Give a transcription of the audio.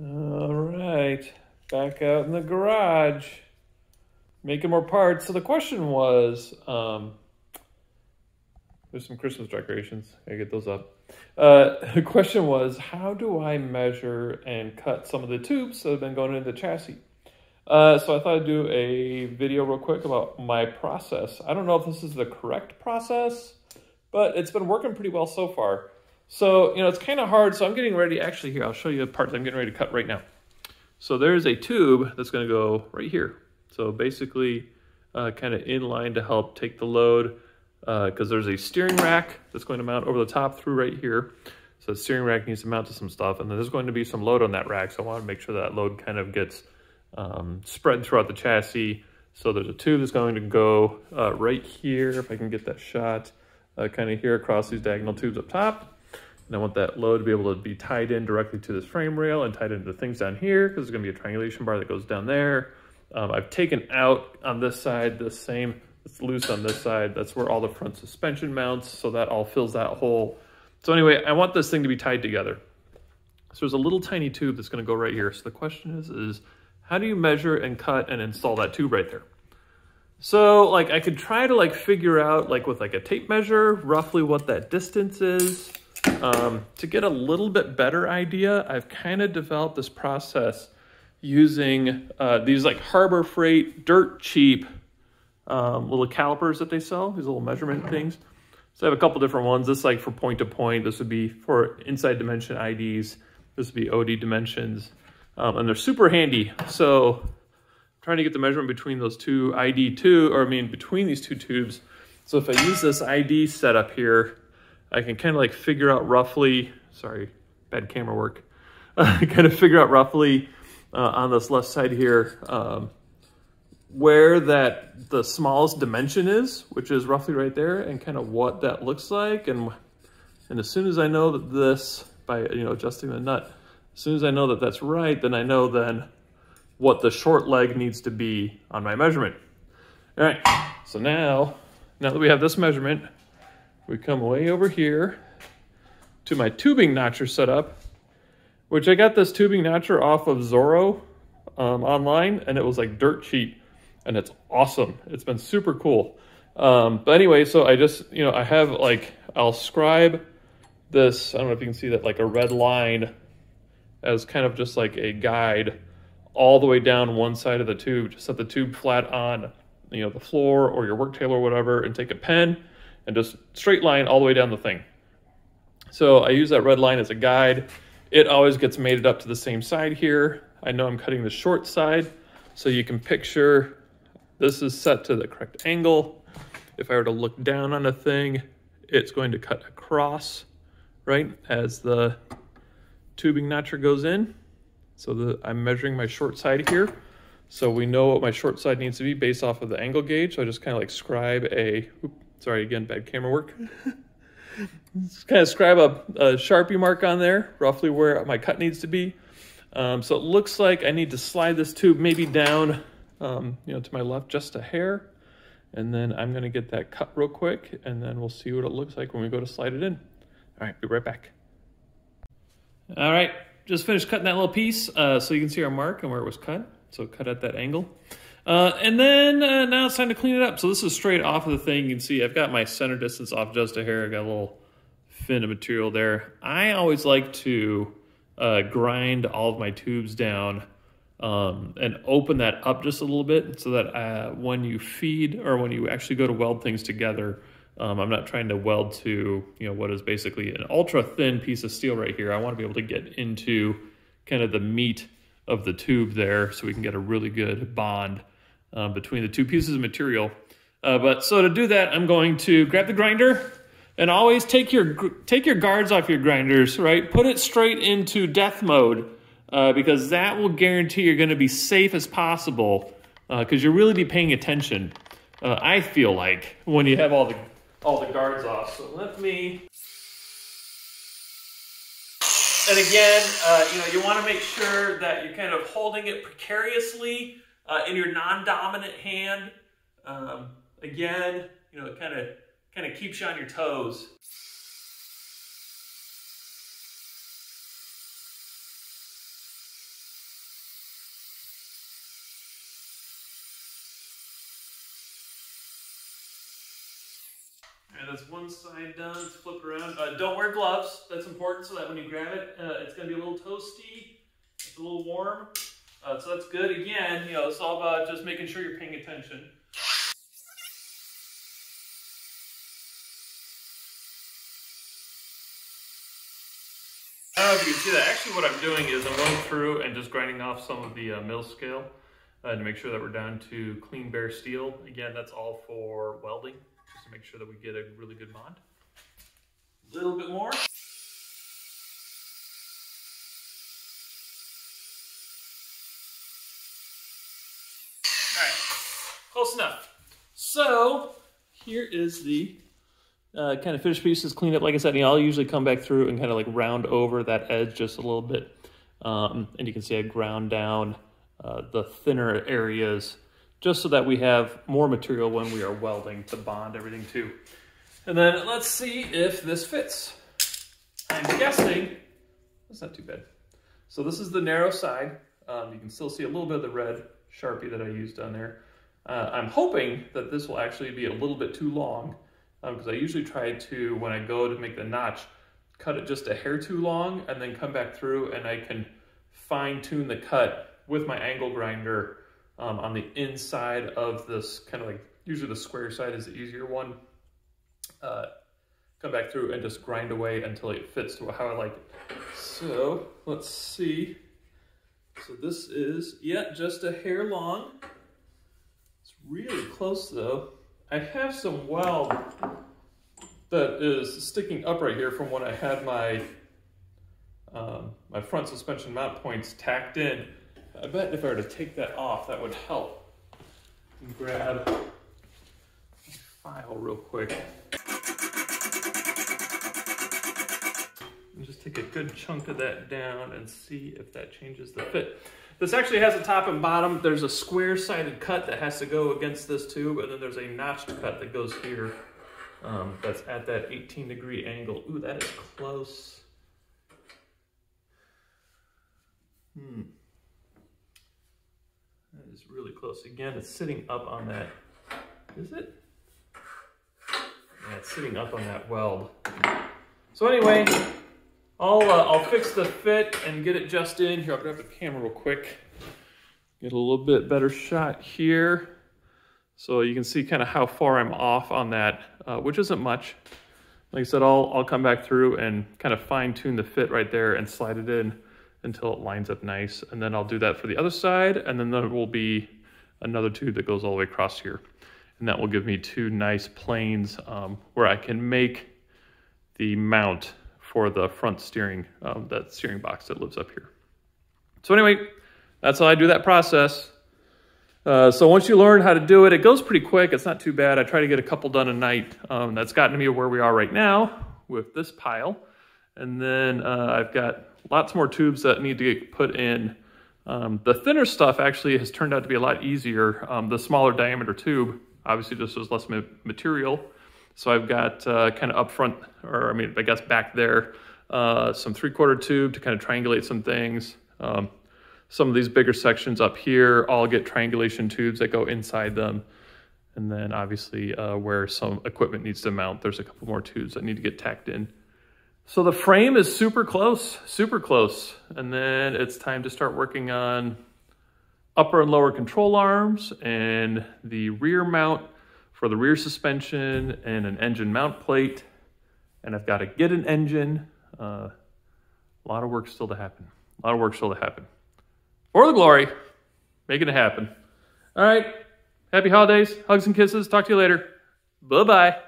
All right, back out in the garage, making more parts. So the question was, um, there's some Christmas decorations. I get those up. Uh, the question was, how do I measure and cut some of the tubes that have been going into the chassis? Uh, so I thought I'd do a video real quick about my process. I don't know if this is the correct process, but it's been working pretty well so far. So, you know, it's kind of hard. So I'm getting ready. Actually, here, I'll show you the parts I'm getting ready to cut right now. So there's a tube that's going to go right here. So basically, uh, kind of in line to help take the load because uh, there's a steering rack that's going to mount over the top through right here. So the steering rack needs to mount to some stuff. And then there's going to be some load on that rack. So I want to make sure that load kind of gets um, spread throughout the chassis. So there's a tube that's going to go uh, right here, if I can get that shot, uh, kind of here across these diagonal tubes up top. And I want that load to be able to be tied in directly to this frame rail and tied into things down here because there's going to be a triangulation bar that goes down there. Um, I've taken out on this side the same, it's loose on this side. That's where all the front suspension mounts. So that all fills that hole. So anyway, I want this thing to be tied together. So there's a little tiny tube that's going to go right here. So the question is, is how do you measure and cut and install that tube right there? So like I could try to like figure out like with like a tape measure, roughly what that distance is. Um, to get a little bit better idea, I've kind of developed this process using uh, these like Harbor Freight dirt cheap um, little calipers that they sell, these little measurement things. So I have a couple different ones. This like for point to point. This would be for inside dimension IDs. This would be OD dimensions. Um, and they're super handy. So I'm trying to get the measurement between those two ID2, or I mean between these two tubes. So if I use this ID setup here, I can kind of like figure out roughly, sorry, bad camera work, uh, kind of figure out roughly uh, on this left side here um, where that the smallest dimension is, which is roughly right there, and kind of what that looks like. And, and as soon as I know that this, by you know adjusting the nut, as soon as I know that that's right, then I know then what the short leg needs to be on my measurement. All right, so now, now that we have this measurement, we come way over here to my tubing notcher setup, which I got this tubing notcher off of Zoro um, online, and it was like dirt cheap, and it's awesome. It's been super cool. Um, but anyway, so I just, you know, I have like, I'll scribe this, I don't know if you can see that, like a red line as kind of just like a guide all the way down one side of the tube. Just set the tube flat on, you know, the floor or your work table or whatever, and take a pen and just straight line all the way down the thing. So I use that red line as a guide. It always gets mated up to the same side here. I know I'm cutting the short side, so you can picture this is set to the correct angle. If I were to look down on a thing, it's going to cut across, right, as the tubing notcher goes in. So the, I'm measuring my short side here. So we know what my short side needs to be based off of the angle gauge. So I just kind of like scribe a, Sorry, again, bad camera work. Just kind of scribe a, a, Sharpie mark on there, roughly where my cut needs to be. Um, so it looks like I need to slide this tube maybe down, um, you know, to my left just a hair. And then I'm gonna get that cut real quick and then we'll see what it looks like when we go to slide it in. All right, be right back. All right, just finished cutting that little piece uh, so you can see our mark and where it was cut. So cut at that angle. Uh, and then uh, now it's time to clean it up. So this is straight off of the thing. You can see I've got my center distance off just a hair. I got a little fin of material there. I always like to uh, grind all of my tubes down um, and open that up just a little bit so that uh, when you feed or when you actually go to weld things together, um, I'm not trying to weld to you know what is basically an ultra thin piece of steel right here. I want to be able to get into kind of the meat of the tube there so we can get a really good bond um, between the two pieces of material. Uh, but so to do that, I'm going to grab the grinder and always take your take your guards off your grinders, right? Put it straight into death mode uh, because that will guarantee you're going to be safe as possible because uh, you'll really be paying attention. Uh, I feel like when you have all the all the guards off. So let me. And again, uh, you know, you want to make sure that you're kind of holding it precariously uh, in your non-dominant hand, um, again, you know, kind of kind of keeps you on your toes. That's one side done. Let's flip around. Uh, don't wear gloves. That's important so that when you grab it, uh, it's going to be a little toasty. It's a little warm. Uh, so that's good. Again, you know, it's all about just making sure you're paying attention. I don't know if you can see that. Actually, what I'm doing is I'm going through and just grinding off some of the uh, mill scale uh, to make sure that we're down to clean bare steel. Again, that's all for welding, just to make sure that we get a really good bond. A little bit more. Close enough. So here is the uh, kind of finished pieces cleaned up. Like I said, you know, I'll usually come back through and kind of like round over that edge just a little bit. Um, and you can see I ground down uh, the thinner areas just so that we have more material when we are welding to bond everything to. And then let's see if this fits. I'm guessing, that's not too bad. So this is the narrow side. Um, you can still see a little bit of the red Sharpie that I used on there. Uh, I'm hoping that this will actually be a little bit too long because um, I usually try to, when I go to make the notch, cut it just a hair too long and then come back through and I can fine tune the cut with my angle grinder um, on the inside of this kind of like, usually the square side is the easier one. Uh, come back through and just grind away until it fits to how I like it. So let's see. So this is, yeah, just a hair long. Really close though. I have some weld that is sticking up right here from when I had my um, my front suspension mount points tacked in. I bet if I were to take that off, that would help. Grab file real quick. And just take a good chunk of that down and see if that changes the fit. This actually has a top and bottom. There's a square-sided cut that has to go against this tube, and then there's a notched cut that goes here. Um, that's at that 18 degree angle. Ooh, that is close. Hmm. That is really close. Again, it's sitting up on that. Is it? Yeah, it's sitting up on that weld. So anyway, I'll, uh, I'll fix the fit and get it just in. Here, I'll grab the camera real quick. Get a little bit better shot here. So you can see kind of how far I'm off on that, uh, which isn't much. Like I said, I'll, I'll come back through and kind of fine tune the fit right there and slide it in until it lines up nice. And then I'll do that for the other side. And then there will be another tube that goes all the way across here. And that will give me two nice planes um, where I can make the mount for the front steering, um, that steering box that lives up here. So anyway, that's how I do that process. Uh, so once you learn how to do it, it goes pretty quick. It's not too bad. I try to get a couple done a night. Um, that's gotten me where we are right now with this pile. And then uh, I've got lots more tubes that need to get put in. Um, the thinner stuff actually has turned out to be a lot easier. Um, the smaller diameter tube obviously just was less ma material. So I've got uh, kind of up front, or I mean, I guess back there, uh, some three quarter tube to kind of triangulate some things. Um, some of these bigger sections up here all get triangulation tubes that go inside them. And then obviously uh, where some equipment needs to mount, there's a couple more tubes that need to get tacked in. So the frame is super close, super close. And then it's time to start working on upper and lower control arms and the rear mount for the rear suspension and an engine mount plate. And I've got to get an engine. Uh, a lot of work still to happen. A lot of work still to happen. For the glory, making it happen. All right. Happy holidays. Hugs and kisses. Talk to you later. Bye-bye.